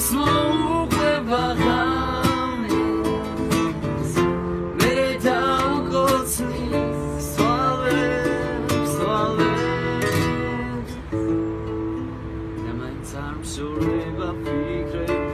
ჩემს მოუყვება ღამე მე დაუკოცნის სვალებს სვალებს და მაინც არ მსურდება ფიქრები